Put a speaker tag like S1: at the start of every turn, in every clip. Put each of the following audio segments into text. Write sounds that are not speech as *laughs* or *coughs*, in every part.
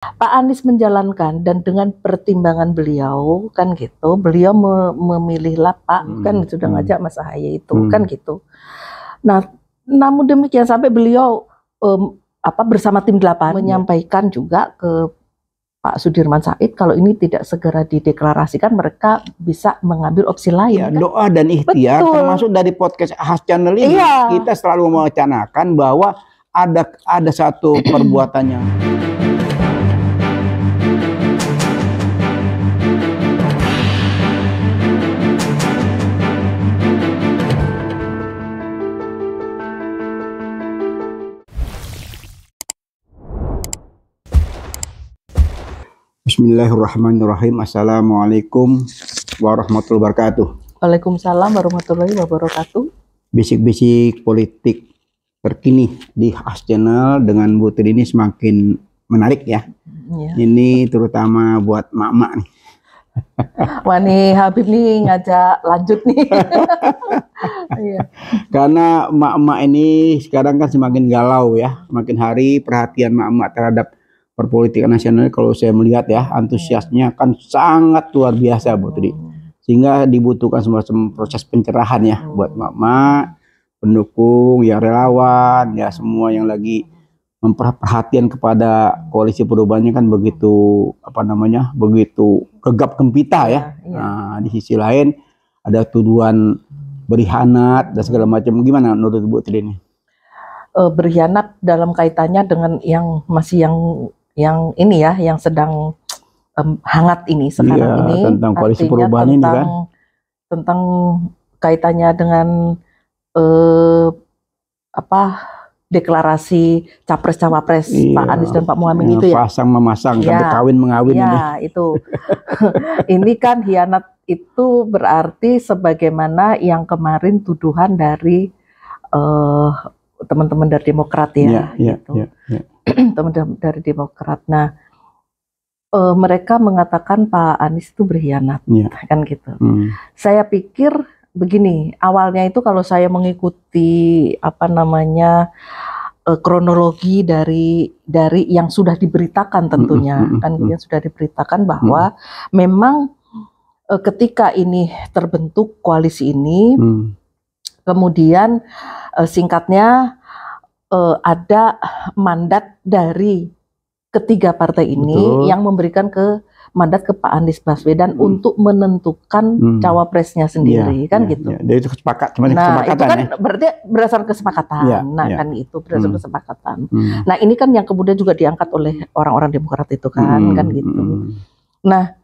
S1: Pak Anies menjalankan dan dengan pertimbangan beliau kan gitu, beliau me memilihlah Pak
S2: Hmm,
S1: kan sudah
S2: hmm.
S1: ngajak Mas Ahaye itu
S2: Hmm.
S1: kan gitu. Nah, namun demikian sampai beliau em, apa bersama tim 8
S2: Iya.
S1: menyampaikan juga ke Pak Sudirman Said kalau ini tidak segera dideklarasikan mereka bisa mengambil opsi lain
S2: Ya,
S1: kan.
S2: doa dan ikhtiar
S1: Betul.
S2: termasuk dari podcast Has Channel ini
S1: Iya.
S2: kita selalu mewacanakan bahwa ada ada satu *clears throat* perbuatan yang Bismillahirrahmanirrahim. Assalamualaikum warahmatullahi wabarakatuh.
S1: Waalaikumsalam warahmatullahi wabarakatuh.
S2: Bisik-bisik politik terkini di Has Channel dengan Bu Tri ini semakin menarik ya.
S1: Ya.
S2: Ini terutama buat mak-mak nih. *laughs*
S1: Wah nih Habib nih ngajak lanjut nih. *laughs* Iya.
S2: Karena mak-mak ini sekarang kan semakin galau ya. Semakin hari perhatian mak-mak terhadap perpolitikan nasional kalau saya melihat ya antusiasnya kan sangat luar biasa Bu Tri. Sehingga dibutuhkan semacam proses pencerahan ya buat mak-mak, pendukung, ya relawan, ya semua yang lagi memperhatian kepada koalisi perubahannya kan begitu apa namanya begitu gegap gempita ya.
S1: Iya.
S2: Nah, di sisi lain ada tuduhan berkhianat dan segala macam. Gimana menurut Bu Tri ini?
S1: Eh, berkhianat dalam kaitannya dengan yang masih yang yang ini ya, yang sedang em, hangat ini sekarang
S2: Iya,
S1: ini.
S2: tentang koalisi perubahan ini
S1: tentang,
S2: kan.
S1: Tentang kaitannya dengan eh, apa deklarasi capres cawapres
S2: Iya.
S1: Pak Anies dan Pak Muhammad itu ya.
S2: Pasang memasang
S1: Iya.
S2: sampai kawin mengawin ini.
S1: Ya, itu. *laughs* ini kan hianat itu berarti sebagaimana yang kemarin tuduhan dari eh, teman-teman dari Demokrat ya,
S2: Iya, iya,
S1: gitu.
S2: iya, iya. *clears throat*
S1: Teman-teman dari Demokrat. Nah, eh, mereka mengatakan Pak Anies itu berkhianat,
S2: Iya.
S1: kan gitu.
S2: Hmm.
S1: Saya pikir begini, awalnya itu kalau saya mengikuti apa namanya eh, kronologi dari dari yang sudah diberitakan tentunya
S2: Mm, mm, mm,
S1: kan
S2: mm.
S1: yang sudah diberitakan bahwa memang eh, ketika ini terbentuk koalisi ini
S2: Hmm.
S1: kemudian singkatnya eh, ada mandat dari ketiga partai ini
S2: Betul.
S1: yang memberikan ke mandat ke Pak Anies Baswedan
S2: Hmm.
S1: untuk menentukan
S2: Hmm.
S1: cawapresnya sendiri
S2: Iya,
S1: kan
S2: iya,
S1: gitu.
S2: iya. Dari itu sepakat, cuma
S1: Nah, itu
S2: kesepakatan
S1: kan
S2: ya.
S1: berarti berdasarkan kesepakatan.
S2: Iya,
S1: nah,
S2: iya.
S1: kan itu berdasarkan
S2: Hmm.
S1: kesepakatan.
S2: Hmm.
S1: Nah, ini kan yang kemudian juga diangkat oleh orang-orang Demokrat itu kan,
S2: Hmm,
S1: kan gitu.
S2: hmm.
S1: Nah,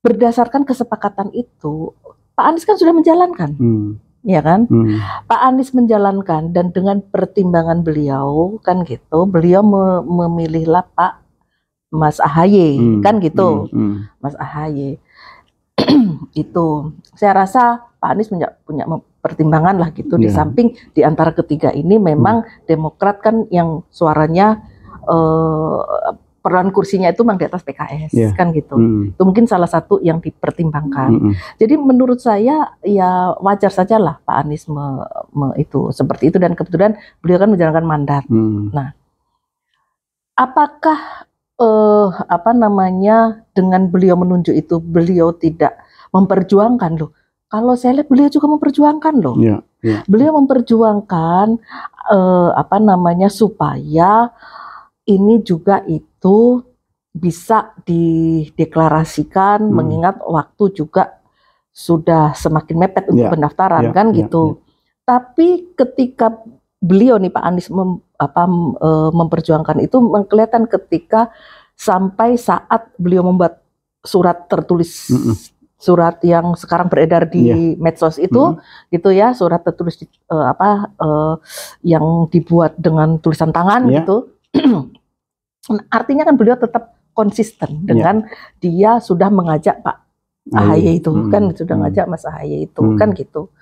S1: berdasarkan kesepakatan itu, Pak Anies kan sudah menjalankan,
S2: Hmm.
S1: Ya kan?
S2: Hmm.
S1: Pak Anies menjalankan dan dengan pertimbangan beliau kan gitu, beliau me- memilihlah Pak Mas Ahaye
S2: Hmm.
S1: kan gitu,
S2: Hmm. Hmm.
S1: Mas Ahaye. *clears throat* itu, saya rasa Pak Anies punya punya pertimbangan lah gitu di
S2: Iya.
S1: samping di antara ketiga ini memang Demokrat kan yang suaranya eh, peran kursinya itu memang di atas PKS
S2: Iya.
S1: kan gitu.
S2: Hmm.
S1: Itu mungkin salah satu yang dipertimbangkan.
S2: Hmm.
S1: Jadi menurut saya ya wajar saja lah Pak Anies me- me- itu seperti itu dan kebetulan beliau kan menjalankan mandat.
S2: Hmm.
S1: Apakah eh apa namanya dengan beliau menunjuk itu beliau tidak memperjuangkan loh? Kalau saya lihat beliau juga memperjuangkan loh.
S2: Iya,
S1: Beliau memperjuangkan eh apa namanya supaya ini juga itu bisa dideklarasikan
S2: Hmm.
S1: mengingat waktu juga sudah semakin mepet untuk
S2: Iya,
S1: pendaftaran
S2: iya,
S1: kan
S2: iya,
S1: gitu. Tapi ketika beliau nih Pak Anies mem- apa, eh, memperjuangkan itu kelihatan ketika sampai saat beliau membuat surat tertulis
S2: Mm-mm.
S1: surat yang sekarang beredar di medsos itu
S2: Mm-mm.
S1: gitu ya surat tertulis eh, apa eh, yang dibuat dengan tulisan tangan
S2: Iya.
S1: gitu *clears throat* artinya kan beliau tetap konsisten dengan dia sudah mengajak Pak Ahaye itu
S2: Hmm.
S1: kan sudah
S2: Hmm.
S1: ngajak Mas Ahaye itu
S2: Hmm.
S1: kan gitu.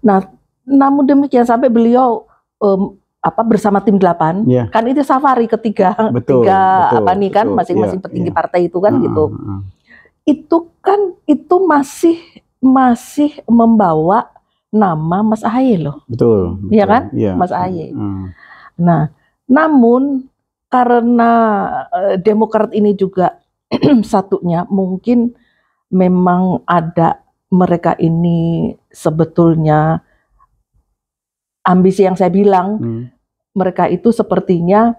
S1: Nah, namun demikian sampai beliau em, apa bersama tim 8
S2: Iya.
S1: kan itu safari ketiga
S2: Betul,
S1: tiga
S2: betul,
S1: apa nih kan masing-masing
S2: Iya,
S1: petinggi
S2: iya.
S1: partai itu kan
S2: Ah,
S1: gitu.
S2: ah.
S1: Itu kan itu masih masih membawa nama Mas Ahaye loh.
S2: Betul.
S1: Iya kan?
S2: Iya.
S1: Mas Ahaye.
S2: Hmm.
S1: Nah, namun karena eh, Demokrat ini juga *clears throat* satunya mungkin memang ada mereka ini sebetulnya ambisi yang saya bilang
S2: Hmm.
S1: mereka itu sepertinya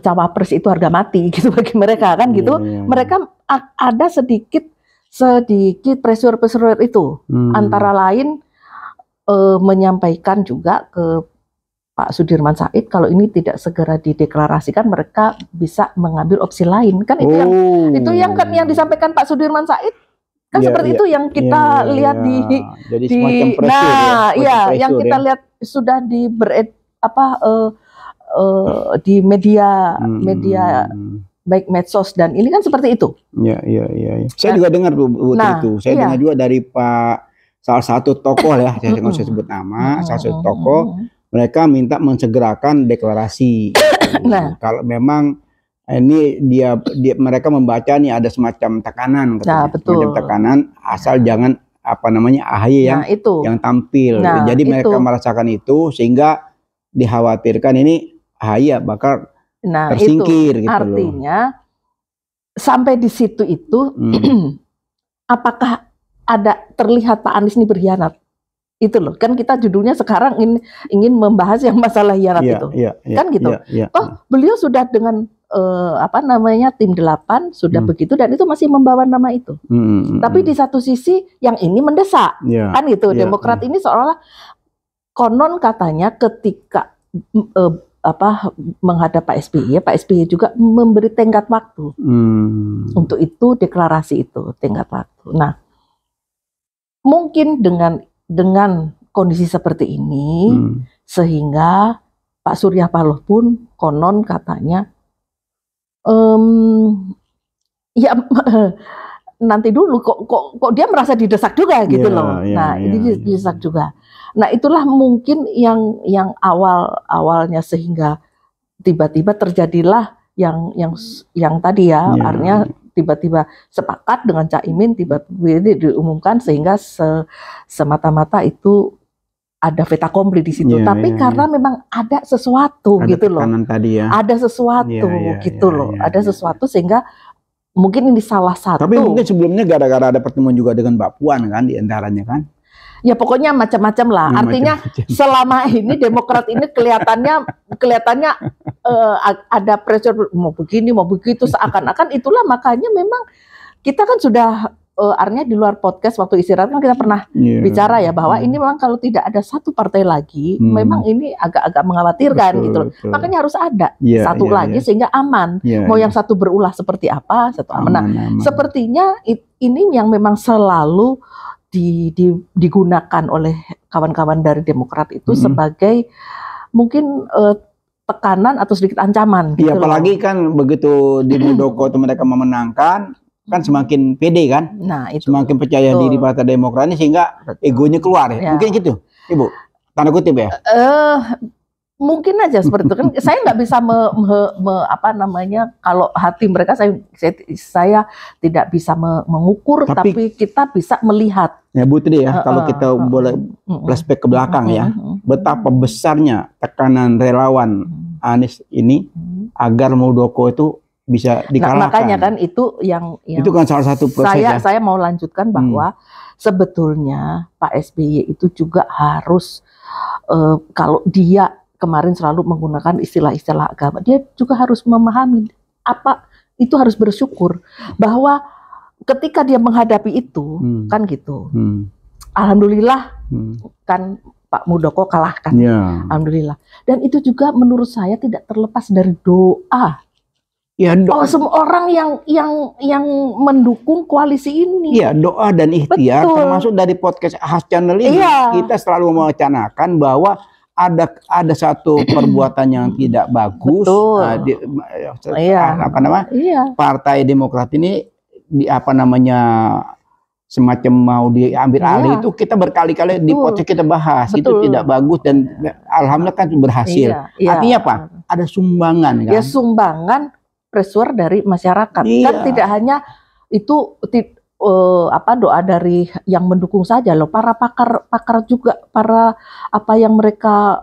S1: cawapres itu harga mati *laughs* gitu bagi mereka kan gitu.
S2: Iya.
S1: Mereka ada sedikit sedikit pressure-pressure itu
S2: Hmm.
S1: antara lain eh, menyampaikan juga ke Pak Sudirman Said kalau ini tidak segera dideklarasikan mereka bisa mengambil opsi lain kan itu yang
S2: Oh.
S1: itu yang kan yang disampaikan Pak Sudirman Said kan
S2: Iya,
S1: seperti
S2: iya.
S1: itu yang kita
S2: Iya, iya,
S1: lihat
S2: iya.
S1: di
S2: jadi
S1: di
S2: pressure
S1: nah
S2: ya,
S1: iya yang
S2: pressure
S1: kita
S2: ya.
S1: lihat sudah di bered apa eh, eh, di media
S2: Hmm.
S1: media baik medsos dan ini kan seperti itu
S2: Iya, iya, iya. iya. Saya
S1: Nah,
S2: juga dengar Bu, Bu
S1: nah,
S2: itu. Saya
S1: iya.
S2: dengar juga dari Pak salah satu tokoh ya, saya nggak usah
S1: Mm-mm.
S2: sebut nama, salah satu tokoh
S1: mm, mm.
S2: Mereka minta mensegerakan deklarasi. *coughs*
S1: Nah.
S2: kalau memang ini dia, dia mereka membaca nih ada semacam tekanan, katanya.
S1: Nah, betul.
S2: semacam tekanan asal jangan apa namanya AHY yang
S1: nah itu
S2: yang tampil.
S1: Nah,
S2: Jadi mereka
S1: itu.
S2: merasakan itu sehingga dikhawatirkan ini AHY bakal
S1: nah
S2: tersingkir
S1: itu
S2: gitu loh.
S1: artinya sampai di situ itu
S2: Hmm. *clears throat*
S1: apakah ada terlihat Pak Anies ini berkhianat itu loh kan kita judulnya sekarang ingin ingin membahas yang masalah hianat
S2: Iya,
S1: itu
S2: iya, iya,
S1: Kan gitu.
S2: iya, iya.
S1: Oh, beliau sudah dengan eh, apa namanya tim delapan sudah
S2: Hmm.
S1: begitu dan itu masih membawa nama itu.
S2: Hmm,
S1: Tapi
S2: hmm,
S1: di satu sisi yang ini mendesak
S2: Iya.
S1: kan gitu.
S2: iya,
S1: Demokrat ini seolah konon katanya ketika eh, apa menghadap Pak SBY, Pak SBY juga memberi tenggat waktu
S2: Hmm.
S1: untuk itu deklarasi itu tenggat waktu. Nah, mungkin dengan dengan kondisi seperti ini
S2: Hmm.
S1: sehingga Pak Surya Paloh pun konon katanya em, ya *laughs* nanti dulu kok kok kok dia merasa didesak juga gitu
S2: Iya,
S1: loh.
S2: iya,
S1: nah,
S2: iya,
S1: ini
S2: iya.
S1: didesak juga. Nah, itulah mungkin yang yang awal awalnya sehingga tiba-tiba terjadilah yang yang yang tadi ya,
S2: Iya.
S1: artinya tiba-tiba sepakat dengan Cak Imin tiba-tiba ini diumumkan sehingga se- semata-mata itu ada veta kompli di situ.
S2: Iya,
S1: Tapi
S2: iya,
S1: karena memang ada sesuatu
S2: Ada
S1: gitu loh.
S2: tadi ya.
S1: Ada sesuatu
S2: Iya, iya,
S1: gitu
S2: iya,
S1: loh.
S2: iya,
S1: ada
S2: iya.
S1: sesuatu sehingga mungkin ini salah satu.
S2: Tapi mungkin sebelumnya gara-gara ada pertemuan juga dengan Mbak Puan kan di antaranya kan.
S1: Ya pokoknya macam-macam lah.
S2: Ya,
S1: Artinya
S2: macam-macam.
S1: selama ini Demokrat ini kelihatannya kelihatannya a- ada pressure mau begini mau begitu seakan-akan itulah makanya memang kita kan sudah eh, artinya di luar podcast waktu istirahat kan kita pernah
S2: Iya.
S1: bicara ya bahwa
S2: Hmm.
S1: ini memang kalau tidak ada satu partai lagi
S2: Hmm.
S1: memang ini agak-agak mengkhawatirkan
S2: Betul,
S1: gitu
S2: betul.
S1: Makanya harus ada
S2: Iya,
S1: satu
S2: iya,
S1: lagi
S2: iya.
S1: sehingga aman.
S2: Iya,
S1: Mau
S2: iya.
S1: yang satu berulah seperti apa, satu aman. Nah,
S2: Aman, aman.
S1: sepertinya it- ini yang memang selalu di- di- digunakan oleh kawan-kawan dari Demokrat itu
S2: Mm-mm.
S1: sebagai mungkin eh, tekanan atau sedikit ancaman gitu loh.
S2: apalagi kan begitu di *clears throat* Muldoko itu mereka memenangkan kan semakin pede kan,
S1: Nah, itu.
S2: semakin percaya
S1: Betul.
S2: diri Partai Demokrat ini sehingga
S1: Betul.
S2: egonya keluar ya.
S1: Ya.
S2: Mungkin gitu, Ibu. Tanda kutip ya.
S1: Eh, mungkin aja seperti itu kan saya nggak bisa me- me- me- apa namanya kalau hati mereka saya saya, saya tidak bisa me- mengukur
S2: Tapi-
S1: tapi, kita bisa melihat
S2: Ya Bu Tri ya,
S1: Eh,
S2: kalau kita
S1: eh,
S2: boleh
S1: Mm-mm.
S2: flashback ke belakang ya,
S1: Mm-mm.
S2: betapa besarnya tekanan relawan
S1: Mm-mm.
S2: Anies ini agar Muldoko itu bisa
S1: Nah,
S2: dikalahkan.
S1: makanya kan itu yang, yang
S2: itu kan salah satu proses
S1: saya
S2: ya.
S1: saya mau lanjutkan bahwa sebetulnya Pak SBY itu juga harus eh, kalau dia kemarin selalu menggunakan istilah-istilah agama, dia juga harus memahami apa itu harus bersyukur bahwa ketika dia menghadapi itu
S2: Hmm.
S1: kan gitu.
S2: Hmm.
S1: Alhamdulillah
S2: Hmm.
S1: kan Pak Muldoko kalahkan.
S2: Ya.
S1: Alhamdulillah. Dan itu juga menurut saya tidak terlepas dari doa.
S2: Ya
S1: Oh,
S2: doa,
S1: semua orang yang yang yang mendukung koalisi ini.
S2: ya doa dan ikhtiar
S1: Betul.
S2: termasuk dari podcast Ahas Channel ini
S1: Iya.
S2: kita selalu mewacanakan bahwa ada ada satu *clears throat* perbuatan yang tidak bagus
S1: Betul.
S2: nah, di-
S1: Iya.
S2: apa nama
S1: Iya.
S2: Partai Demokrat ini di apa namanya semacam mau diambil
S1: Iya.
S2: alih itu kita berkali-kali di podcast kita bahas itu
S1: Betul.
S2: tidak bagus dan alhamdulillah kan berhasil.
S1: Iya, iya.
S2: Artinya apa? Ada sumbangan kan.
S1: Ya sumbangan pressure dari masyarakat.
S2: Iya.
S1: Kan tidak hanya itu eh, apa doa dari yang mendukung saja loh, para pakar pakar juga para apa yang mereka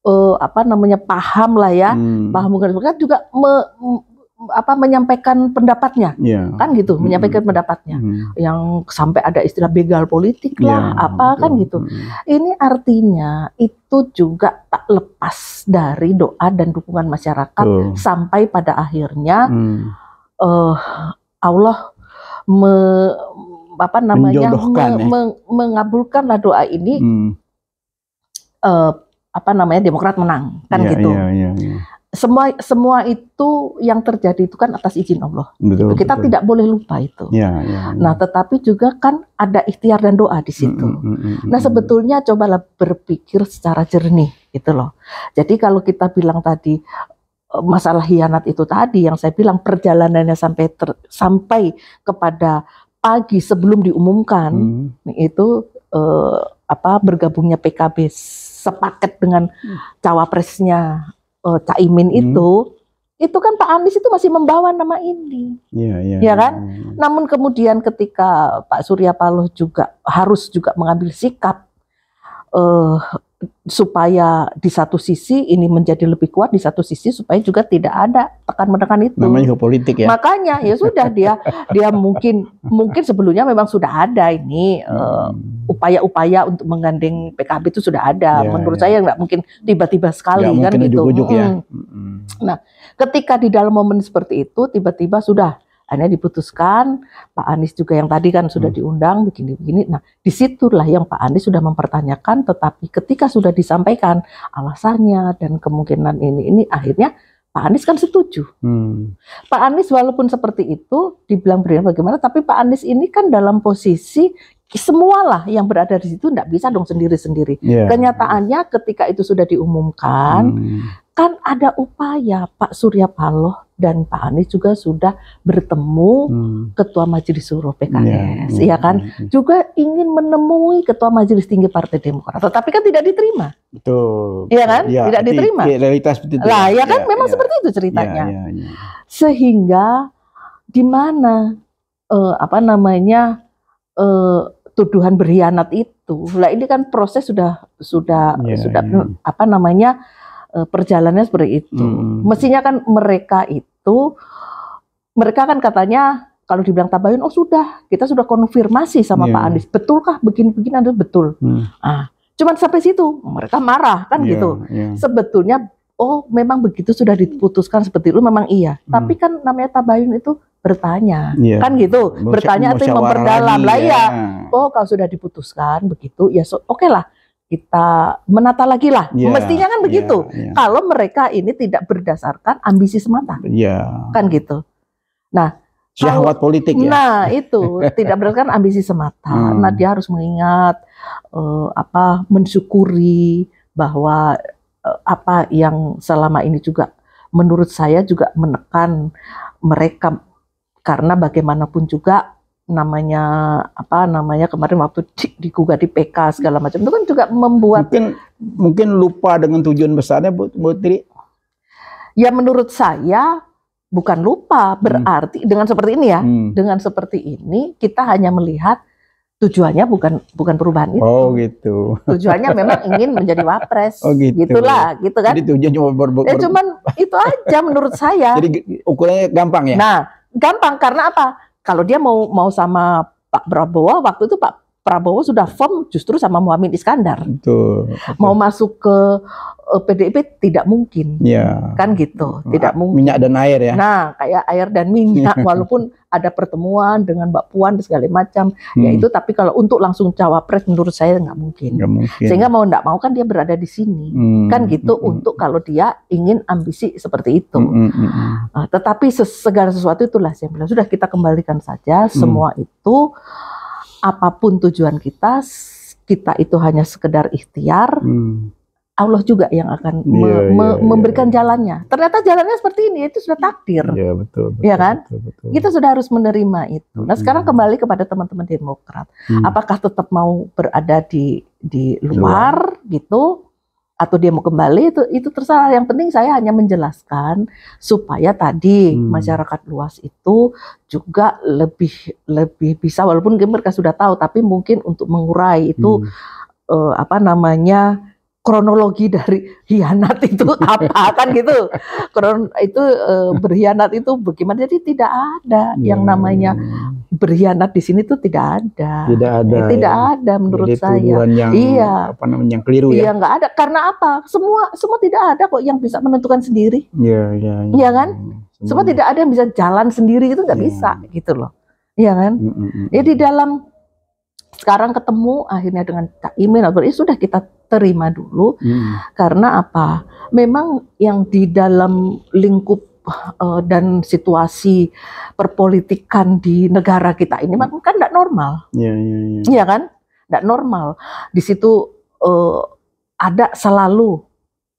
S1: eh, apa namanya paham lah ya,
S2: Hmm.
S1: paham bukan demokrat juga me- apa menyampaikan pendapatnya,
S2: Iya.
S1: kan gitu,
S2: Hmm.
S1: menyampaikan pendapatnya.
S2: Hmm.
S1: Yang sampai ada istilah begal politik lah,
S2: Iya,
S1: apa kan
S2: betul.
S1: gitu.
S2: Hmm.
S1: Ini artinya itu juga tak lepas dari doa dan dukungan masyarakat
S2: Betul.
S1: sampai pada akhirnya
S2: Hmm.
S1: eh, Allah me- apa namanya
S2: Menjodohkan, ya.
S1: me- mengabulkanlah doa ini
S2: Hmm.
S1: eh, apa namanya Demokrat menang kan
S2: Iya,
S1: gitu.
S2: Iya, iya, iya.
S1: Semua semua itu yang terjadi itu kan atas izin Allah.
S2: Betul.
S1: Kita
S2: betul.
S1: tidak boleh lupa itu.
S2: Iya, iya. iya.
S1: Nah, tetapi juga kan ada ikhtiar dan doa di situ.
S2: Hmm, hmm, hmm, hmm,
S1: Nah,
S2: hmm.
S1: sebetulnya cobalah berpikir secara jernih gitu loh. Jadi kalau kita bilang tadi masalah hianat itu tadi yang saya bilang perjalanannya sampai ter- sampai kepada pagi sebelum diumumkan
S2: Hmm.
S1: itu eh, apa bergabungnya PKB sepaket dengan cawapresnya eh, Caimin
S2: Hmm.
S1: itu itu kan Pak Anies itu masih membawa nama ini.
S2: Iya, iya.
S1: Iya kan?
S2: iya.
S1: Namun kemudian ketika Pak Surya Paloh juga harus juga mengambil sikap eh, supaya di satu sisi ini menjadi lebih kuat, di satu sisi supaya juga tidak ada tekan menekan itu.
S2: Namanya juga politik ya.
S1: Makanya ya sudah dia dia mungkin mungkin sebelumnya memang sudah ada ini eh,
S2: Hmm.
S1: upaya-upaya untuk menggandeng PKB itu sudah ada.
S2: Ya,
S1: Menurut
S2: ya.
S1: saya nggak mungkin tiba-tiba sekali
S2: Nggak
S1: kan
S2: mungkin
S1: gitu.
S2: ujuk-ujuk ya.
S1: Mm-mm.
S2: Hmm.
S1: Ketika di dalam momen seperti itu tiba-tiba sudah akhirnya diputuskan Pak Anies juga yang tadi kan sudah
S2: Hmm.
S1: diundang begini-begini. Nah di situlah yang Pak Anies sudah mempertanyakan, tetapi ketika sudah disampaikan alasannya dan kemungkinan ini ini akhirnya Pak Anies kan setuju.
S2: Hmm.
S1: Pak Anies walaupun seperti itu dibilang berian bagaimana, tapi Pak Anies ini kan dalam posisi semualah yang berada di situ tidak bisa dong sendiri-sendiri.
S2: Iya.
S1: Kenyataannya ketika itu sudah diumumkan,
S2: Hmm.
S1: Kan ada upaya Pak Surya Paloh dan Pak Anies juga sudah bertemu
S2: Hmm.
S1: Ketua Majelis Suro PKS,
S2: iya,
S1: ya kan?
S2: iya.
S1: Juga ingin menemui Ketua Majelis Tinggi Partai Demokrat, tetapi kan tidak diterima.
S2: Betul.
S1: Iya kan?
S2: Iya,
S1: Tidak diterima.
S2: itu Realitas seperti itu.
S1: Lah, ya kan
S2: Iya,
S1: memang
S2: iya.
S1: seperti itu ceritanya.
S2: iya, iya.
S1: Sehingga di mana eh, apa namanya eh, tuduhan berkhianat itu. Lah ini kan proses sudah sudah
S2: Iya,
S1: sudah
S2: iya.
S1: apa namanya perjalanannya seperti itu.
S2: Mm.
S1: Mestinya kan mereka itu mereka kan katanya kalau dibilang tabayun oh sudah kita sudah konfirmasi sama
S2: Iya.
S1: Pak Anies betulkah begini-begini ada betul.
S2: Hmm.
S1: Cuman sampai situ mereka marah kan
S2: Iya,
S1: gitu.
S2: iya.
S1: Sebetulnya oh memang begitu sudah diputuskan seperti itu memang iya.
S2: Hmm.
S1: Tapi kan namanya tabayun itu bertanya.
S2: Iya.
S1: Kan gitu. Bertanya
S2: musyawarah
S1: memperdalam lah ya.
S2: ya.
S1: Oh kalau sudah diputuskan begitu ya so- oke lah kita menata lagi lah.
S2: Iya,
S1: Mestinya kan begitu.
S2: Iya,
S1: Kalau mereka ini tidak berdasarkan ambisi semata
S2: Iya.
S1: kan gitu.
S2: Syahwat politik ya.
S1: Nah itu *laughs* tidak berdasarkan ambisi semata.
S2: Hmm.
S1: Nah dia harus mengingat eh, apa mensyukuri bahwa eh, apa yang selama ini juga menurut saya juga menekan mereka karena bagaimanapun juga namanya apa namanya kemarin waktu di, digugat di PK segala macam itu kan juga membuat
S2: Mungkin mungkin lupa dengan tujuan besarnya Bu, Bu Tri.
S1: ya menurut saya bukan lupa berarti dengan seperti ini ya
S2: Hmm.
S1: dengan seperti ini kita hanya melihat tujuannya bukan bukan perubahan itu.
S2: Oh gitu.
S1: Tujuannya memang ingin menjadi wapres. *laughs*
S2: Oh, gitu.
S1: Gitulah, gitu kan.
S2: Jadi tujuan cuma ber, ber-
S1: Ya cuman itu aja menurut saya.
S2: jadi ukurannya gampang ya.
S1: Nah, gampang karena apa? Kalau dia mau mau sama Pak Prabowo waktu itu Pak Prabowo sudah firm justru sama Muhammad Iskandar.
S2: Betul.
S1: Mau masuk ke PDIP tidak mungkin.
S2: Ya.
S1: Kan gitu, tidak mungkin.
S2: Minyak dan air ya.
S1: Nah, kayak air dan minyak, walaupun ada pertemuan dengan Mbak Puan dan segala macam, ya
S2: Hmm,
S1: itu. Tapi kalau untuk langsung cawapres, menurut saya nggak mungkin.
S2: nggak mungkin.
S1: Sehingga mau nggak mau kan dia berada di sini,
S2: Hmm,
S1: kan gitu.
S2: hmm,
S1: Untuk kalau dia ingin ambisi seperti itu.
S2: hmm, hmm, hmm, hmm.
S1: Nah, tetapi segala sesuatu itulah saya bilang sudah kita kembalikan saja
S2: Hmm.
S1: semua itu apa pun tujuan kita, kita itu hanya sekedar ikhtiar.
S2: Hmm.
S1: Allah juga yang akan me-
S2: Iya,
S1: me-
S2: iya,
S1: memberikan
S2: iya.
S1: jalannya. Ternyata jalannya seperti ini, itu sudah takdir.
S2: Iya betul. betul
S1: Iya kan?
S2: Betul, betul.
S1: Kita sudah harus menerima itu. Nah, sekarang
S2: Hmm.
S1: kembali kepada teman-teman Demokrat.
S2: Hmm.
S1: Apakah tetap mau berada di di luar gitu atau dia mau kembali itu itu terserah. Yang penting saya hanya menjelaskan supaya tadi
S2: Hmm.
S1: masyarakat luas itu juga lebih lebih bisa walaupun mereka sudah tahu tapi mungkin untuk mengurai itu
S2: Hmm.
S1: eh, apa namanya kronologi dari hianat itu *laughs* apa kan gitu. Kron itu eh, berkhianat itu bagaimana? Jadi tidak ada yang
S2: Ya.
S1: namanya berkhianat di sini tuh tidak ada.
S2: tidak ada.
S1: Eh, tidak
S2: ya.
S1: ada menurut
S2: Jadi
S1: saya.
S2: yang
S1: Iya.
S2: apa namanya yang keliru
S1: Iya
S2: ya.
S1: nggak ada. Karena apa? Semua semua tidak ada kok yang bisa menentukan sendiri.
S2: Iya, iya.
S1: Iya kan? Semua tidak ada yang bisa jalan sendiri itu nggak
S2: Iya.
S1: bisa gitu loh. Iya kan?
S2: Mm, mm, mm.
S1: Ya di dalam sekarang ketemu akhirnya dengan Cak Imin atau ya sudah kita terima dulu
S2: Mm,
S1: karena apa? Memang yang di dalam lingkup eh, dan situasi perpolitikan di negara kita ini memang kan tidak normal,
S2: Iya, iya, iya.
S1: iya kan? Tidak normal. Di situ eh, ada selalu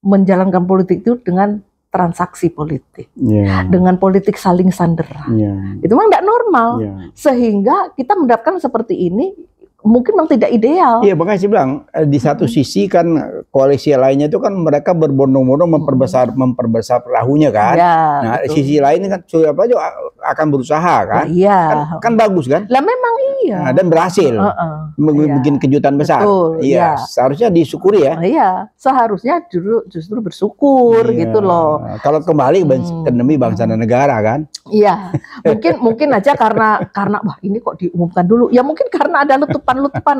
S1: menjalankan politik itu dengan transaksi politik,
S2: Iya.
S1: dengan politik saling sandera.
S2: Iya.
S1: Itu memang tidak normal.
S2: Iya.
S1: sehingga kita mendapatkan seperti ini mungkin memang tidak ideal.
S2: Iya, makanya saya bilang eh, di satu
S1: Hmm.
S2: sisi kan koalisi lainnya itu kan mereka berbondong-bondong memperbesar memperbesar perahunya kan.
S1: Ya,
S2: nah,
S1: betul.
S2: sisi lain kan Surya Paloh akan berusaha kan.
S1: Iya.
S2: Kan, kan bagus kan?
S1: Lah memang iya.
S2: Nah, dan berhasil.
S1: Heeh.
S2: Mem-
S1: iya.
S2: bikin kejutan besar.
S1: Betul,
S2: iya,
S1: iya.
S2: seharusnya disyukuri ya.
S1: Oh, iya, seharusnya justru justru bersyukur
S2: Iya.
S1: gitu loh.
S2: Kalau kembali
S1: Hmm.
S2: ke demi bangsa dan negara kan.
S1: Iya, mungkin mungkin aja karena karena wah ini kok diumumkan dulu. Ya mungkin karena ada letupan-letupan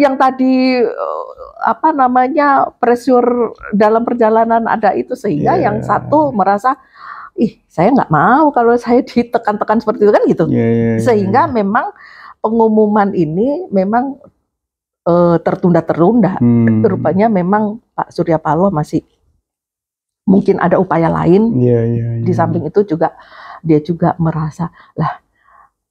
S1: yang tadi eh, apa namanya pressure dalam perjalanan ada itu sehingga
S2: Iya.
S1: yang satu merasa ih saya nggak mau kalau saya *laughs* ditekan-tekan seperti itu kan gitu.
S2: Iya, iya, iya.
S1: Sehingga memang pengumuman ini memang eh, tertunda-tertunda.
S2: Hmm.
S1: Rupanya memang Pak Surya Paloh masih mungkin ada upaya lain
S2: Iya, iya, iya.
S1: di samping itu juga dia juga merasa lah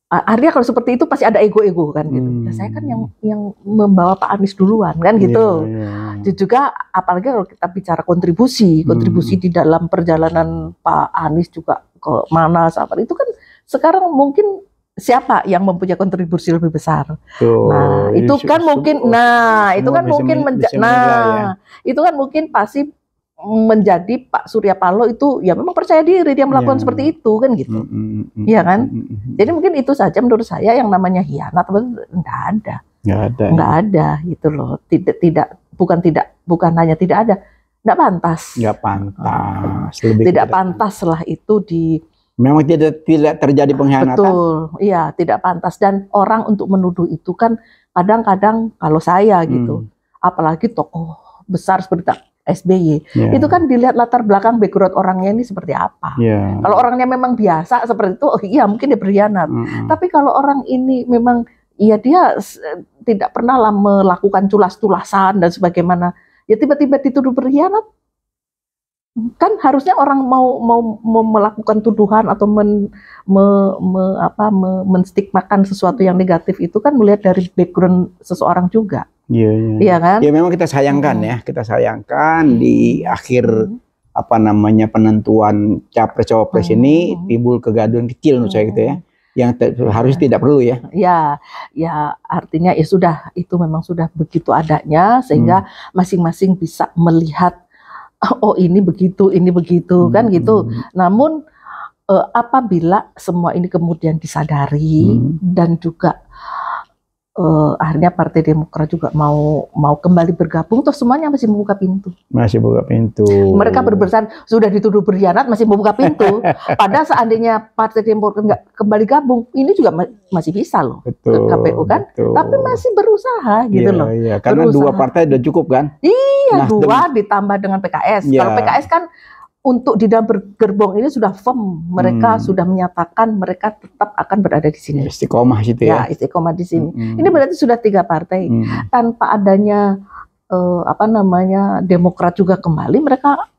S1: artinya kalau seperti itu pasti ada ego-ego kan gitu.
S2: Hmm.
S1: Lah, saya kan yang yang membawa Pak Anies duluan kan gitu.
S2: Iya, iya, iya.
S1: Dan juga apalagi kalau kita bicara kontribusi, kontribusi
S2: Hmm.
S1: di dalam perjalanan Pak Anies juga ke mana apa itu kan sekarang mungkin siapa yang mempunyai kontribusi lebih besar. Nah, itu
S2: su-
S1: kan mungkin
S2: semua
S1: nah, itu kan mungkin menja-
S2: bisa menilai ya.
S1: nah, itu kan mungkin pasti menjadi Pak Surya Paloh itu ya memang percaya diri dia melakukan
S2: Iya.
S1: seperti itu kan gitu.
S2: Mm, mm, mm,
S1: Iya kan?
S2: mm, mm.
S1: Jadi mungkin itu saja menurut saya yang namanya hianat enggak ada.
S2: nggak ada.
S1: Enggak ada gitu loh. Tidak tidak bukan tidak bukan hanya tidak ada. Enggak pantas.
S2: Nggak pantas. Lebih
S1: Tidak pantas lah itu di
S2: Memang tidak tidak terjadi pengkhianatan.
S1: betul. Iya, tidak pantas dan orang untuk menuduh itu kan kadang-kadang kalau saya gitu,
S2: Hmm,
S1: apalagi tokoh besar seperti SBY,
S2: iya.
S1: itu kan dilihat latar belakang background orangnya ini seperti apa.
S2: Iya.
S1: Kalau orangnya memang biasa seperti itu, oh iya mungkin dia berkhianat.
S2: Mm, mm.
S1: Tapi kalau orang ini memang ya dia s- tidak pernah lah melakukan culas-culasan dan sebagaimana, ya tiba-tiba dituduh berkhianat, kan harusnya orang mau mau, mau melakukan tuduhan atau men, me- me- apa, me- menstigmakan sesuatu yang negatif itu kan melihat dari background seseorang juga,
S2: Iya, iya.
S1: iya kan?
S2: Ya memang kita sayangkan
S1: Hmm.
S2: ya, kita sayangkan di akhir
S1: Hmm.
S2: apa namanya penentuan capres cawapres
S1: Hmm.
S2: ini timbul kegaduhan kecil menurut saya gitu ya, yang te- harus tidak perlu ya.
S1: Ya, ya artinya ya sudah itu memang sudah begitu adanya sehingga
S2: Hmm.
S1: masing-masing bisa melihat *laughs* oh ini begitu, ini begitu kan gitu.
S2: Hmm.
S1: Namun eh, apabila semua ini kemudian disadari
S2: Hmm.
S1: dan juga eh, akhirnya Partai Demokrat juga mau mau kembali bergabung, toh semuanya masih membuka pintu.
S2: Masih buka pintu.
S1: Mereka berbesan sudah dituduh berkhianat masih membuka pintu. *laughs* Padahal seandainya Partai Demokrat nggak kembali gabung, ini juga ma- masih bisa loh.
S2: betul,
S1: ke KPU kan,
S2: betul.
S1: Tapi masih berusaha gitu
S2: Iya,
S1: loh.
S2: Iya, karena
S1: Berusaha.
S2: dua partai udah cukup kan.
S1: Iya
S2: Nasdem.
S1: dua ditambah dengan PKS.
S2: Iya.
S1: Kalau PKS kan untuk di dalam gerbong ini sudah firm, mereka
S2: Hmm.
S1: sudah menyatakan mereka tetap akan berada di sini.
S2: Istiqomah situ
S1: Ya,
S2: ya.
S1: istiqomah di sini.
S2: Mm-mm.
S1: Ini berarti sudah tiga partai
S2: Mm.
S1: tanpa adanya eh, apa namanya Demokrat juga kembali, mereka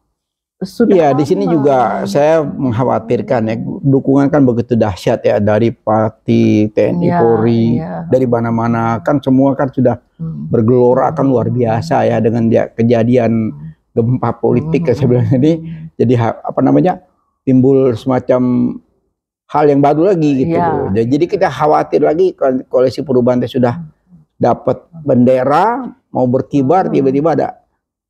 S1: sudah.
S2: Iya, di sini juga saya mengkhawatirkan ya dukungan kan begitu dahsyat ya dari parti TNI
S1: Iya,
S2: Polri
S1: iya.
S2: dari mana-mana kan semua kan sudah
S1: Hmm.
S2: bergelora kan luar biasa ya dengan dia kejadian gempa politik
S1: Hmm.
S2: ya saya bilang tadi jadi apa namanya timbul semacam hal yang baru lagi gitu
S1: Iya.
S2: loh. Jadi kita khawatir lagi ko- koalisi perubahan teh sudah dapat bendera mau berkibar
S1: Hmm.
S2: tiba-tiba ada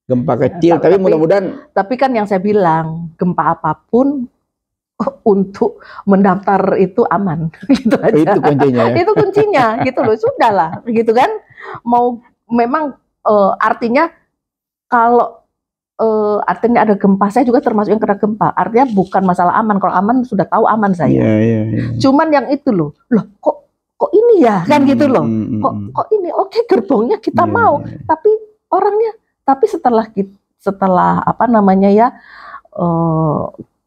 S2: gempa kecil
S1: tapi-
S2: tapi mudah-mudahan
S1: Tapi kan yang saya bilang gempa apa pun untuk mendaftar itu aman *laughs* gitu aja.
S2: itu kuncinya ya.
S1: itu kuncinya gitu loh sudah lah gitu kan mau memang eh, artinya kalau eh, artinya ada gempa, saya juga termasuk yang kena gempa. Artinya bukan masalah aman. Kalau aman sudah tahu aman saya.
S2: Iya, iya, iya.
S1: Cuman yang itu loh, loh kok kok ini ya kan gitu loh.
S2: Hmm, hmm,
S1: Kok
S2: hmm.
S1: kok ini oke gerbongnya kita
S2: Iya,
S1: mau,
S2: iya.
S1: tapi orangnya tapi setelah kita setelah apa namanya ya eh,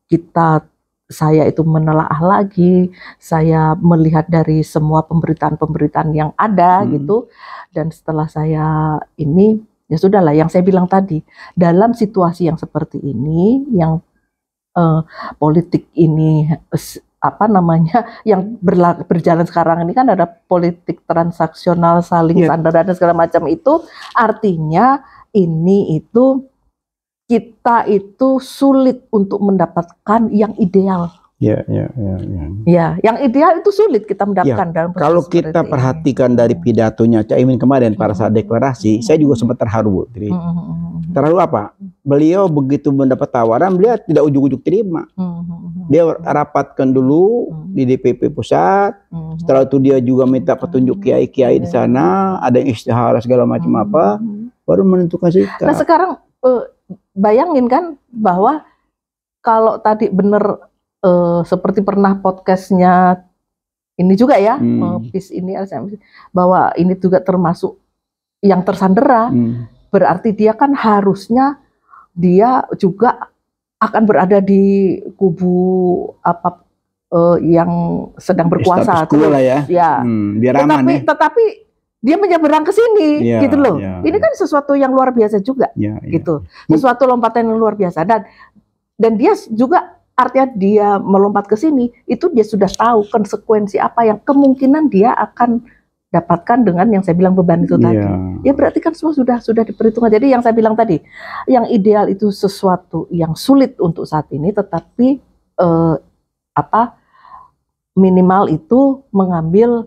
S1: kita saya itu menelaah lagi, saya melihat dari semua pemberitaan-pemberitaan yang ada
S2: Hmm.
S1: gitu, dan setelah saya ini ya sudahlah yang saya bilang tadi dalam situasi yang seperti ini, yang eh, politik ini apa namanya yang berla- berjalan sekarang ini kan ada politik transaksional saling
S2: Iya.
S1: sandaran dan segala macam itu artinya ini itu kita itu sulit untuk mendapatkan yang ideal.
S2: Iya, iya, iya, iya.
S1: Ya, yang ideal itu sulit kita mendapatkan dalam posisi
S2: Kalau kita
S1: ini.
S2: perhatikan dari pidatonya Cak Imin kemarin pada saat deklarasi, saya juga sempat terharu. Tri.
S1: Mm, mm, mm,
S2: Terharu apa? Beliau begitu mendapat tawaran, beliau tidak ujuk-ujuk terima.
S1: mm, mm, mm,
S2: Dia rapatkan dulu
S1: Hmm.
S2: di DPP pusat.
S1: mm,
S2: Setelah itu dia juga minta petunjuk kiai-kiai di sana, ada yang istihara segala macam
S1: mm,
S2: apa, baru menentukan
S1: Nah
S2: sikap.
S1: sekarang eh, bayangin kan bahwa kalau tadi bener eh, seperti pernah podcastnya ini juga ya,
S2: Hmm.
S1: PIS ini bahwa ini juga termasuk yang tersandera,
S2: Hmm.
S1: berarti dia kan harusnya dia juga akan berada di kubu apa eh, yang sedang berkuasa. Terus.
S2: lah ya.
S1: Ya.
S2: Hmm, biar aman
S1: Tetapi
S2: ya.
S1: tetapi dia menyeberang ke sini
S2: Iya,
S1: gitu loh.
S2: iya,
S1: Ini kan sesuatu yang luar biasa juga
S2: Ya, ya.
S1: gitu. Sesuatu lompatan yang luar biasa dan dan dia juga artinya dia melompat ke sini itu dia sudah tahu konsekuensi apa yang kemungkinan dia akan dapatkan dengan yang saya bilang beban itu tadi.
S2: Iya.
S1: Ya berarti kan semua sudah sudah diperhitungkan. Jadi yang saya bilang tadi, yang ideal itu sesuatu yang sulit untuk saat ini, tetapi eh, apa minimal itu mengambil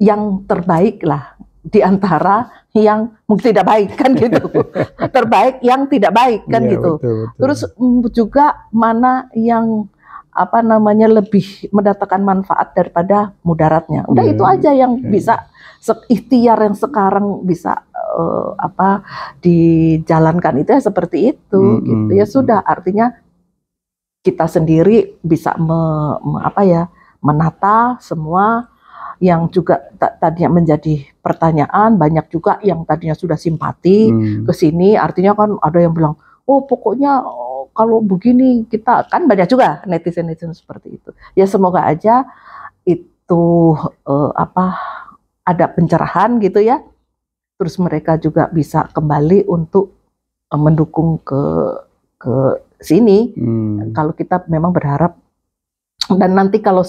S1: yang terbaik lah di antara yang mungkin tidak baik kan gitu. *laughs* terbaik yang tidak baik kan
S2: Iya,
S1: gitu.
S2: betul, betul.
S1: Terus mm, juga mana yang apa namanya lebih mendatangkan manfaat daripada mudaratnya. Udah
S2: Iya,
S1: itu aja yang
S2: iya.
S1: bisa ikhtiar yang sekarang bisa eh, apa dijalankan itu ya seperti itu
S2: Mm,
S1: gitu. Ya sudah artinya kita sendiri bisa me- me- apa ya menata semua yang juga ta- tadinya menjadi pertanyaan banyak juga yang tadinya sudah simpati
S2: Hmm.
S1: ke sini artinya kan ada yang bilang oh pokoknya oh, kalau begini kita kan banyak juga netizen netizen seperti itu ya semoga aja itu eh, apa ada pencerahan gitu ya terus mereka juga bisa kembali untuk eh, mendukung ke ke sini
S2: Hmm.
S1: kalau kita memang berharap dan nanti kalau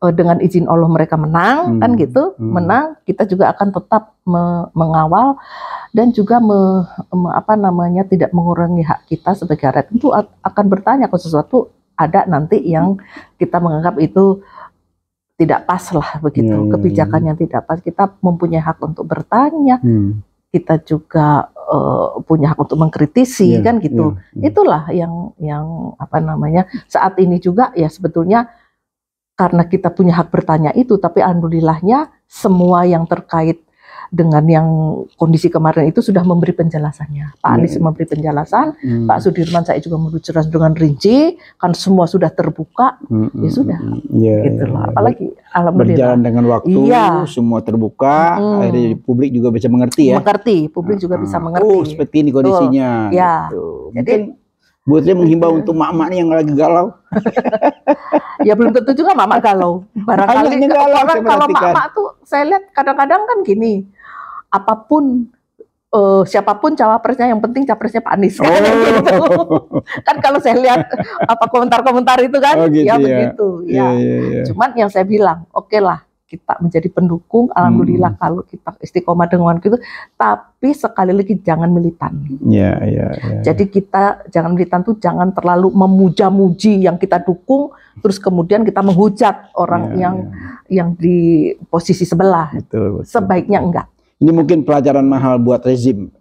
S1: eh, dengan izin Allah mereka menang
S2: Hmm,
S1: kan gitu
S2: hmm.
S1: menang kita juga akan tetap me- mengawal dan juga me- me- apa namanya tidak mengurangi hak kita sebagai rakyat tentu akan bertanya kalau sesuatu ada nanti yang kita menganggap itu tidak pas lah begitu
S2: Ya, ya, ya.
S1: kebijakan yang tidak pas kita mempunyai hak untuk bertanya
S2: Hmm.
S1: kita juga eh, punya hak untuk mengkritisi
S2: Iya,
S1: kan gitu
S2: iya, iya.
S1: itulah yang yang apa namanya saat ini juga ya sebetulnya karena kita punya hak bertanya itu tapi alhamdulillahnya semua yang terkait dengan yang kondisi kemarin itu sudah memberi penjelasannya Pak
S2: Ya,
S1: Anies
S2: ya.
S1: memberi penjelasan
S2: Hmm.
S1: Pak Sudirman saya juga memberi jelas dengan rinci kan semua sudah terbuka
S2: Hmm,
S1: ya
S2: hmm,
S1: sudah.
S2: hmm. Iya,
S1: gitu
S2: iya,
S1: loh
S2: iya.
S1: apalagi alhamdulillah
S2: berjalan dengan waktu,
S1: Iya.
S2: semua terbuka,
S1: Mm-mm.
S2: akhirnya publik juga bisa mengerti ya.
S1: mengerti publik juga bisa
S2: ah.
S1: mengerti
S2: Oh, seperti ini kondisinya.
S1: Ya.
S2: gitu.
S1: Jadi-
S2: Mungkin buat saya menghimbau untuk mak-mak nih yang lagi galau. *laughs*
S1: Ya belum tentu juga mama galau. Barangkali
S2: galau,
S1: orang kalau mama tuh saya lihat kadang-kadang kan gini, apa pun eh, siapa pun cawapresnya yang penting capresnya Pak Anies kan
S2: Oh.
S1: gitu. *laughs* Kan kalau saya lihat apa komentar-komentar itu kan,
S2: Oh, gitu
S1: ya
S2: ya.
S1: begitu.
S2: Iya,
S1: Ya.
S2: iya, iya.
S1: Cuman yang saya bilang, oke lah kita menjadi pendukung,
S2: Hmm.
S1: alhamdulillah kalau kita istiqomah dengan gitu. Tapi sekali lagi jangan militan.
S2: Iya, iya, iya.
S1: Jadi kita jangan militan tuh jangan terlalu memuja-muji yang kita dukung, terus kemudian kita menghujat orang
S2: Iya,
S1: yang
S2: iya.
S1: yang di posisi sebelah.
S2: betul, betul.
S1: Sebaiknya enggak.
S2: Ini mungkin pelajaran mahal buat rezim.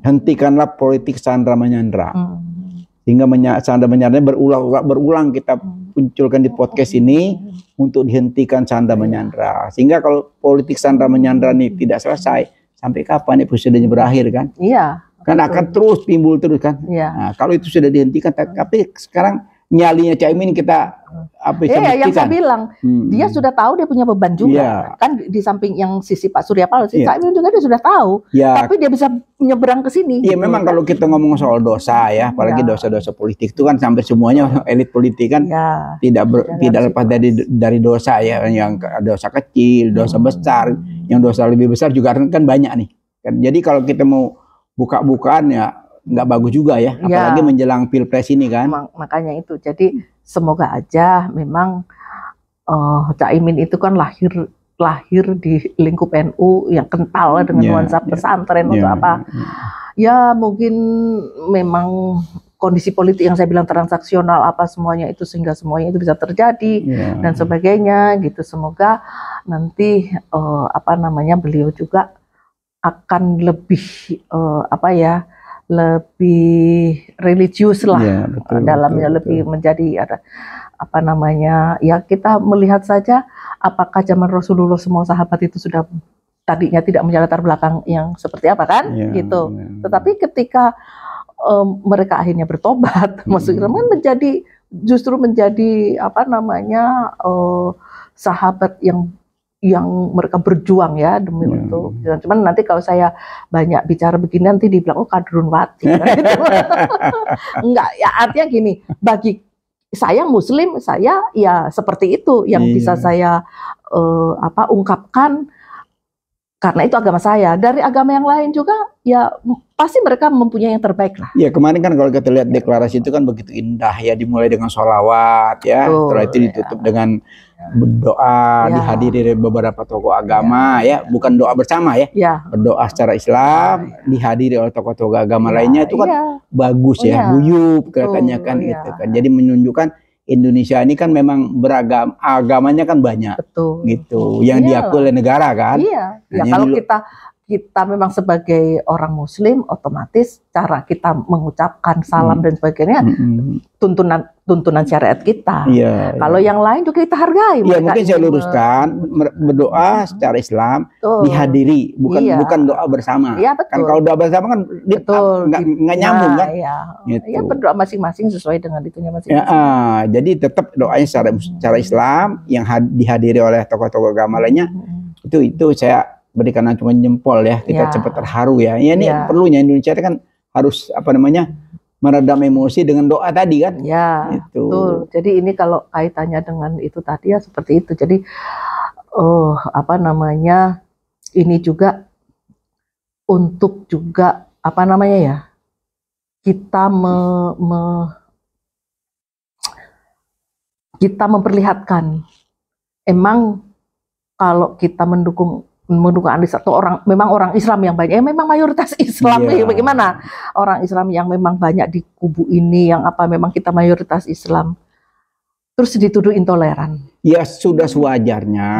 S2: Hentikanlah politik sandra menyandra.
S1: mm,
S2: Sehingga menya, sandra menyandra berulang berulang kita
S1: mm.
S2: Munculkan di podcast ini untuk dihentikan sandra
S1: Iya.
S2: menyandra. Sehingga kalau politik sandra menyandra ini tidak selesai, sampai kapan nih presidennya berakhir kan?
S1: Iya,
S2: kan akan terus timbul terus kan.
S1: Iya.
S2: Nah, kalau itu sudah dihentikan, tapi sekarang nyalinya Caimin kita apa
S1: Iya, yang saya bilang
S2: Hmm.
S1: dia sudah tahu dia punya beban juga.
S2: Iya.
S1: Kan di, samping yang sisi Pak Surya Paloh, si
S2: Iya.
S1: Caimin juga dia sudah tahu,
S2: ya
S1: tapi dia bisa nyebrang ke sini.
S2: Iya
S1: gitu.
S2: memang kalau kita ngomong soal dosa ya, apalagi
S1: Ya.
S2: dosa-dosa politik itu kan sampai semuanya elit politik kan
S1: ya.
S2: tidak ber-
S1: Jangan
S2: tidak lepas dari dari dosa ya, yang dosa kecil, dosa
S1: Hmm.
S2: besar, yang dosa lebih besar juga kan kan banyak nih. Kan jadi kalau kita mau buka-bukaan ya nggak bagus juga ya,
S1: Ya.
S2: apalagi menjelang pilpres ini kan.
S1: Mak- makanya itu. Jadi semoga aja memang eh Caimin itu kan lahir lahir di lingkup NU yang kental dengan
S2: Ya,
S1: nuansa
S2: ya,
S1: pesantren
S2: Ya,
S1: atau apa. Ya mungkin memang kondisi politik yang saya bilang transaksional apa semuanya itu sehingga semuanya itu bisa terjadi
S2: ya.
S1: dan sebagainya gitu. Semoga nanti eh, apa namanya beliau juga akan lebih eh, apa ya lebih religius lah
S2: Ya, betul,
S1: dalamnya
S2: betul,
S1: lebih
S2: betul.
S1: menjadi ada apa namanya ya kita melihat saja apakah zaman Rasulullah semua sahabat itu sudah tadinya tidak punya latar belakang yang seperti apa kan
S2: Ya,
S1: gitu
S2: ya.
S1: tetapi ketika em, mereka akhirnya bertobat
S2: Hmm.
S1: masuk Islam kan menjadi justru menjadi apa namanya eh, sahabat yang yang mereka berjuang ya demi
S2: Ya.
S1: untuk cuman nanti kalau saya banyak bicara begini nanti dibilang oh kadrun wati *laughs* enggak ya artinya gini bagi saya muslim saya ya seperti itu yang
S2: Iya.
S1: bisa saya eh, apa ungkapkan karena itu agama saya dari agama yang lain juga ya pasti mereka mempunyai yang terbaik lah
S2: Ya kemarin kan kalau kita lihat deklarasi itu kan begitu indah ya dimulai dengan sholawat ya,
S1: Betul,
S2: setelah itu
S1: ya.
S2: ditutup dengan berdoa,
S1: Ya.
S2: dihadiri dari beberapa tokoh agama ya, bukan doa bersama ya,
S1: ya
S2: berdoa secara Islam, dihadiri oleh tokoh-tokoh agama
S1: ya,
S2: lainnya itu kan
S1: iya.
S2: bagus
S1: Oh,
S2: ya,
S1: iya.
S2: guyup kelihatannya kan
S1: iya.
S2: gitu kan, jadi menunjukkan Indonesia ini kan memang beragam, agamanya kan banyak
S1: betul
S2: gitu, yang
S1: Iyalah.
S2: diakui oleh negara kan.
S1: iya ya
S2: Hanya
S1: kalau
S2: dulu-
S1: kita kita memang sebagai orang muslim otomatis cara kita mengucapkan salam
S2: Hmm.
S1: dan sebagainya
S2: Mm-mm.
S1: tuntunan tuntunan syariat kita
S2: Iya.
S1: kalau yang lain juga kita hargai
S2: Iya mungkin saya luruskan berdoa secara Islam
S1: Betul.
S2: dihadiri bukan
S1: Iya.
S2: bukan doa bersama.
S1: Iya,
S2: Kan
S1: betul.
S2: kalau doa bersama kan
S1: Betul.
S2: nggak nggak nyambung
S1: Nah,
S2: kan.
S1: Iya.
S2: Gitu.
S1: Ya berdoa masing-masing sesuai dengan itunya
S2: Ya,
S1: masing-masing.
S2: ah, jadi tetap doanya secara secara Islam yang had- dihadiri oleh tokoh-tokoh agama lainnya
S1: Hmm.
S2: itu itu saya berikan cuma jempol ya kita
S1: Ya.
S2: cepat terharu ya. Ya ini
S1: Ya.
S2: perlunya Indonesia itu kan harus apa namanya meredam emosi dengan doa tadi kan.
S1: Ya,
S2: Itu.
S1: betul. Jadi ini kalau kaitannya dengan itu tadi ya seperti itu. Jadi oh apa namanya? Ini juga untuk juga apa namanya ya? Kita me, me- kita memperlihatkan emang kalau kita mendukung mendukung Anies atau orang memang orang Islam yang banyak, ya memang mayoritas *laughs* Islam
S2: Iya.
S1: ya bagaimana orang Islam yang memang banyak di kubu ini yang apa memang kita mayoritas Islam terus dituduh intoleran.
S2: Ya sudah sewajarnya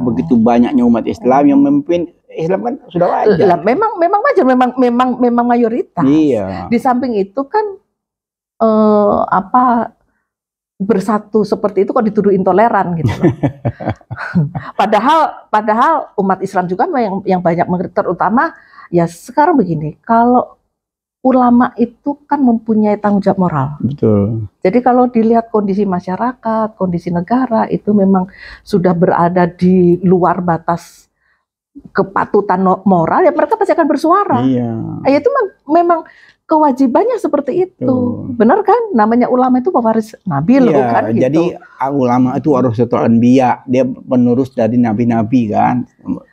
S1: Oh.
S2: begitu banyaknya umat Islam yang memimpin Islam kan sudah wajar.
S1: Lah, memang memang wajar memang memang memang mayoritas.
S2: Iya.
S1: Di samping itu kan eh, apa bersatu seperti itu kok dituduh intoleran gitu loh. *laughs* *laughs* padahal padahal umat Islam juga yang yang banyak mengerti terutama ya sekarang begini kalau ulama itu kan mempunyai tanggung jawab moral.
S2: Betul.
S1: Jadi kalau dilihat kondisi masyarakat, kondisi negara itu memang sudah berada di luar batas kepatutan moral ya mereka pasti akan bersuara.
S2: Iya.
S1: Ya, itu mem- memang kewajibannya seperti itu.
S2: Tuh.
S1: Benar kan? Namanya ulama itu pewaris nabi loh
S2: Iya,
S1: kan gitu.
S2: jadi ulama itu harus setul anbiya, dia penerus dari nabi-nabi kan.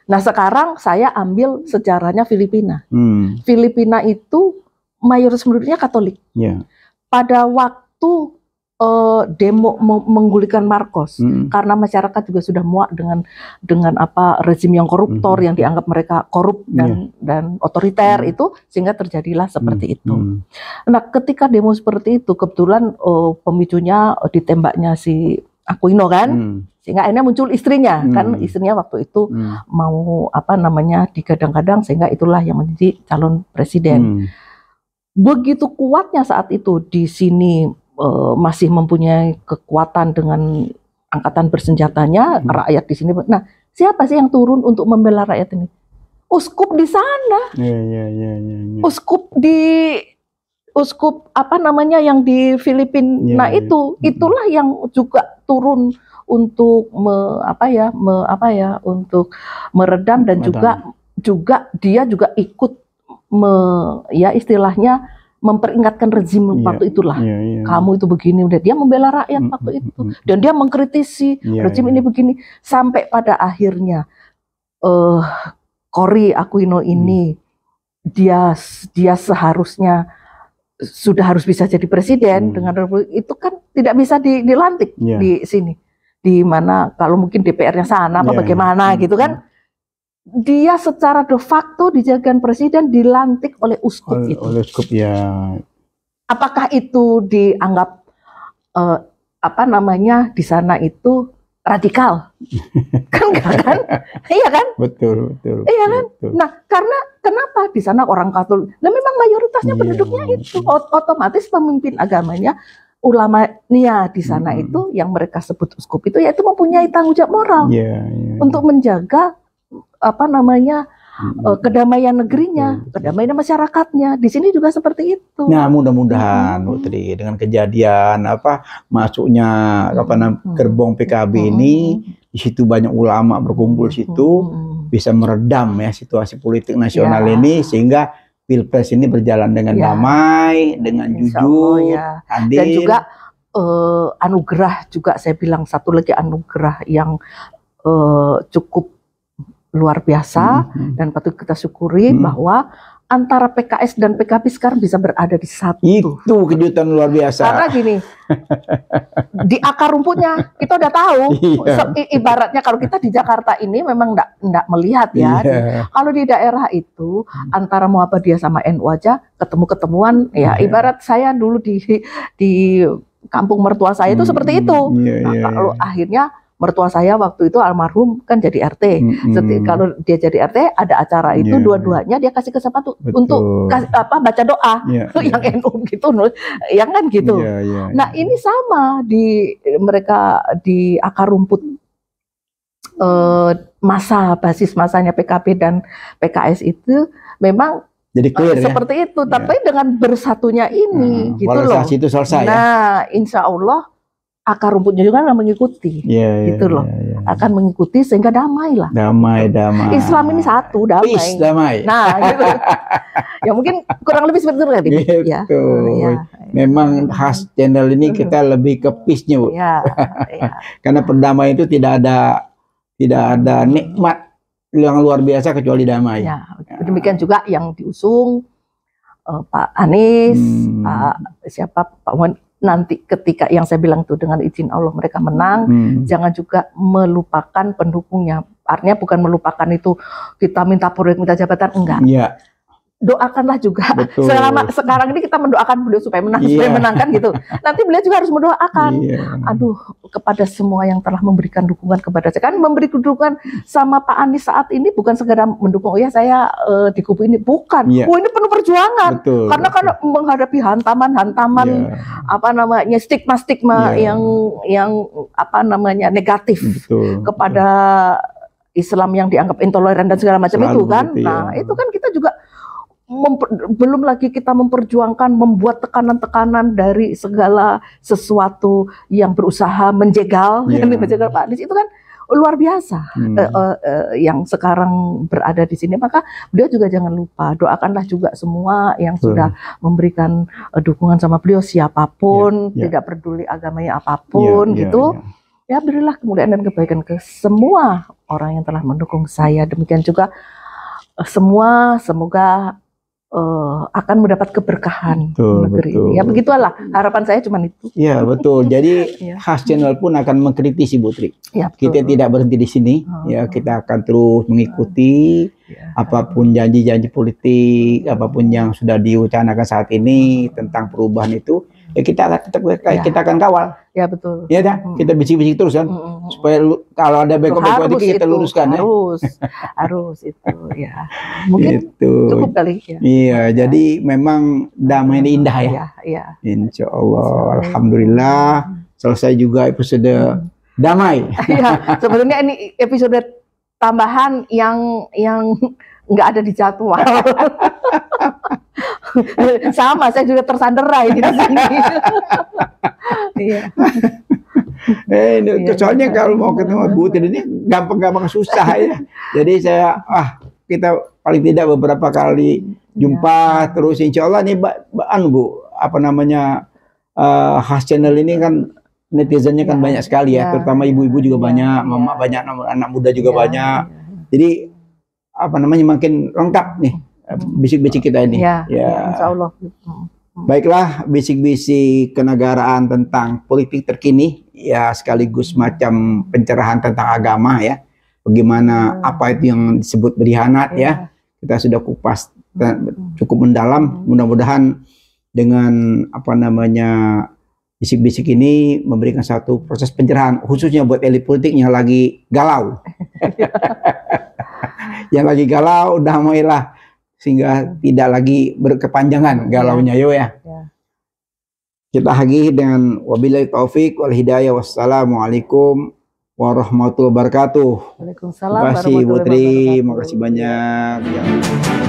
S1: Nah, sekarang saya ambil sejarahnya Filipina.
S2: Hmm,
S1: Filipina itu mayoritas penduduknya Katolik.
S2: ya.
S1: Pada waktu eh, demo me- menggulingkan Marcos,
S2: Hmm,
S1: karena masyarakat juga sudah muak dengan dengan apa rezim yang koruptor
S2: Mhm.
S1: yang dianggap mereka korup dan dan otoriter
S2: Mhm.
S1: itu sehingga terjadilah seperti itu.
S2: hmm,
S1: Nah, ketika demo seperti itu kebetulan eh, pemicunya eh, ditembaknya si Aquino kan,
S2: hmm,
S1: sehingga akhirnya muncul istrinya kan
S2: Hmm.
S1: istrinya waktu itu
S2: hmm,
S1: mau apa namanya digadang-gadang sehingga itulah yang menjadi calon presiden.
S2: hmm.
S1: Begitu kuatnya saat itu di sini eh, masih mempunyai kekuatan dengan angkatan bersenjatanya
S2: Hmm.
S1: rakyat di sini. Nah, siapa sih yang turun untuk membela rakyat ini? uskup di sana,
S2: Iya, iya, iya, iya. iya.
S1: uskup di uskup apa namanya yang di Filipina
S2: Iya, iya.
S1: itu, itulah yang juga turun untuk me, apa ya, me, apa ya, untuk meredam dan
S2: Meredam.
S1: juga juga dia juga ikut me, ya istilahnya memperingatkan rezim
S2: Iya,
S1: waktu itulah.
S2: Iya, iya.
S1: Kamu itu begini, udah dia membela rakyat
S2: Mm,
S1: waktu
S2: mm,
S1: itu
S2: mm,
S1: dan dia mengkritisi
S2: Iya,
S1: rezim
S2: iya.
S1: ini begini sampai pada akhirnya eh Cory Aquino ini dia dia seharusnya sudah harus bisa jadi presiden
S2: Hmm.
S1: dengan republik itu kan tidak bisa di- dilantik
S2: Iya.
S1: di sini di mana kalau mungkin DPR-nya sana apa
S2: Iya,
S1: bagaimana
S2: iya.
S1: gitu kan dia secara de facto dijadikan presiden dilantik oleh uskup
S2: Oleh,
S1: itu
S2: oleh skup ya.
S1: apakah itu dianggap eh, apa namanya di sana itu radikal *laughs* kan enggak kan iya kan
S2: Betul, betul.
S1: Iya kan?
S2: betul.
S1: nah karena kenapa di sana orang Katolik nah memang mayoritasnya
S2: Iya,
S1: penduduknya
S2: iya.
S1: itu Ot- otomatis pemimpin agamanya ulamanya di sana
S2: Mm-mm.
S1: itu yang mereka sebut uskup itu yaitu mempunyai tanggung jawab moral
S2: Iya, iya.
S1: untuk menjaga apa namanya
S2: Mm,
S1: eh, kedamaian negerinya,
S2: betul.
S1: kedamaian masyarakatnya. Di sini juga seperti itu.
S2: Nah, mudah-mudahan
S1: Mm.
S2: Bu Tri dengan kejadian apa masuknya apa namanya
S1: Mm.
S2: gerbong PKB ini di situ banyak ulama berkumpul situ
S1: Mm.
S2: bisa meredam ya situasi politik nasional
S1: Ya.
S2: ini sehingga Pilpres ini berjalan dengan
S1: Ya.
S2: damai, dengan
S1: Insya
S2: jujur,
S1: Allah, ya.
S2: adil.
S1: dan juga eh, anugerah juga saya bilang satu lagi anugerah yang eh, cukup luar biasa
S2: Mhm.
S1: dan patut kita syukuri
S2: Hmm.
S1: bahwa antara PKS dan PKB sekarang bisa berada di satu.
S2: Itu kejutan luar biasa.
S1: Karena gini, *laughs* di akar rumputnya kita udah tahu.
S2: Iya.
S1: Se- i- ibaratnya kalau kita di Jakarta ini memang enggak enggak melihat ya.
S2: Iya.
S1: Kalau di daerah itu antara Muhammadiyah sama NU aja ketemu-ketemuan ya
S2: Iya.
S1: ibarat saya dulu di di kampung mertua saya itu
S2: Hmm,
S1: seperti itu.
S2: Iya,
S1: Nah,
S2: iya,
S1: kalau
S2: iya.
S1: akhirnya mertua saya waktu itu almarhum kan jadi RT.
S2: Mm-mm.
S1: Seti- Kalau dia jadi RT ada acara itu
S2: Iya.
S1: dua-duanya dia kasih kesempatan
S2: Betul.
S1: untuk kasih, apa baca doa
S2: Iya, *laughs*
S1: yang
S2: iya.
S1: NU gitu, yang kan gitu.
S2: Iya, iya,
S1: Nah
S2: iya.
S1: ini sama di mereka di akar rumput eh, masa basis masanya PKB dan PKS itu memang
S2: jadi
S1: eh,
S2: clear ya.
S1: seperti itu, tapi dengan bersatunya ini
S2: Nah,
S1: gitu loh.
S2: itu selesai ya.
S1: Nah, insya Allah akar rumputnya juga akan mengikuti,
S2: Iya, iya,
S1: gitu loh.
S2: iya, iya.
S1: akan mengikuti sehingga damai lah.
S2: Damai, damai.
S1: Islam ini satu, damai.
S2: Peace, damai.
S1: Nah, gitu. *laughs* ya mungkin kurang lebih seperti itu kali.
S2: Gitu.
S1: Ya. Ya.
S2: Memang khas channel ini kita lebih ke peace-nya, Bu.
S1: Ya, ya. *laughs*
S2: Karena perdamaian itu tidak ada tidak ada nikmat yang luar biasa kecuali damai.
S1: Ya, demikian juga yang diusung eh, Pak Anies,
S2: Hmm.
S1: Pak siapa Pak nanti ketika yang saya bilang itu dengan izin Allah mereka menang,
S2: Hmm.
S1: jangan juga melupakan pendukungnya. Artinya bukan melupakan itu kita minta proyek, minta jabatan, enggak.
S2: Iya,
S1: Doakanlah juga.
S2: betul.
S1: Selama sekarang ini kita mendoakan beliau supaya menang,
S2: Iya.
S1: supaya menangkan gitu. Nanti beliau juga harus mendoakan.
S2: Iya.
S1: Aduh, kepada semua yang telah memberikan dukungan kepada saya. Kan memberi dukungan sama Pak Anies saat ini bukan segera mendukung, oh ya saya eh, di kubu ini. Bukan.
S2: Iya.
S1: Oh ini penuh perjuangan.
S2: Betul.
S1: Karena kan menghadapi hantaman-hantaman
S2: Iya,
S1: apa namanya stigma-stigma
S2: Iya.
S1: yang yang apa namanya negatif
S2: betul.
S1: kepada Islam yang dianggap intoleran dan segala macam
S2: Selalu
S1: itu kan.
S2: begitu,
S1: Nah,
S2: ya.
S1: itu kan kita juga belum lagi kita memperjuangkan membuat tekanan-tekanan dari segala sesuatu yang berusaha menjegal *laughs* yang menjegal Pak Anies itu kan luar biasa
S2: Hmm.
S1: eh, eh, eh, yang sekarang berada di sini maka beliau juga jangan lupa doakanlah juga semua yang
S2: Betul.
S1: sudah memberikan eh, dukungan sama beliau siapa pun
S2: Ya, ya.
S1: tidak peduli agamanya apa pun
S2: Iya, iya,
S1: gitu
S2: iya.
S1: ya berilah kemuliaan dan kebaikan ke semua orang yang telah mendukung saya. Demikian juga eh, semua semoga eh, akan mendapat keberkahan
S2: Betul,
S1: negeri
S2: betul.
S1: ini. Ya begitulah harapan saya cuma itu.
S2: Iya, betul. Jadi *laughs*
S1: Iya.
S2: khas channel pun akan mengkritisi Bu Tri.
S1: Ya,
S2: Kita tidak berhenti di sini,
S1: Oh.
S2: ya kita akan terus mengikuti
S1: Ya.
S2: apa pun janji-janji politik, apa pun yang sudah diucapkan saat ini tentang perubahan itu, ya kita akan kita,
S1: Ya.
S2: kita akan kawal,
S1: Ya betul.
S2: ya dah.
S1: Hmm.
S2: Kita bisik-bisik terus kan,
S1: Mm-mm.
S2: supaya lu- kalau ada beko-beko dikit kita
S1: itu,
S2: luruskan ya.
S1: Harus, harus itu ya. *laughs* Mungkin
S2: Itu.
S1: cukup kali ya.
S2: Iya, jadi memang damai ini indah ya.
S1: Ya, ya.
S2: Insya Allah, Alhamdulillah selesai juga episode damai. *laughs*
S1: Iya, sebenarnya ini episode tambahan yang yang nggak ada di jadwal. *laughs* *laughs* Sama, saya juga tersanderai di sini. *laughs*
S2: Iya. eh, ini, iya, soalnya iya. kalau mau ketemu Bu Tin ini gampang-gampang susah ya. Jadi saya ah kita paling tidak beberapa kali jumpa ya. terus insya Allah nih anu Bu apa namanya uh, khas channel ini kan netizennya kan ya. banyak sekali ya, ya. terutama ibu-ibu juga ya. banyak, mama ya. banyak, anak muda juga ya. banyak. Ya. Jadi apa namanya makin lengkap nih bisik-bisik kita ini.
S1: Ya, ya. ya insya Allah.
S2: Baiklah, bisik-bisik kenegaraan tentang politik terkini, ya sekaligus macam pencerahan tentang agama ya. Bagaimana hmm. apa itu yang disebut berkhianat ya. ya. Kita sudah kupas hmm. cukup mendalam. Mudah-mudahan dengan apa namanya bisik-bisik ini memberikan satu proses pencerahan khususnya buat elit politik yang lagi galau. *laughs* *laughs* yang lagi galau, damailah sehingga tidak lagi berkepanjangan galaunya yo ya. ya. Kita lagi dengan wabillahi taufik wal hidayah wassalamualaikum warahmatullahi wabarakatuh.
S1: Waalaikumsalam.
S2: Terima kasih Putri, terima kasih banyak. Ya.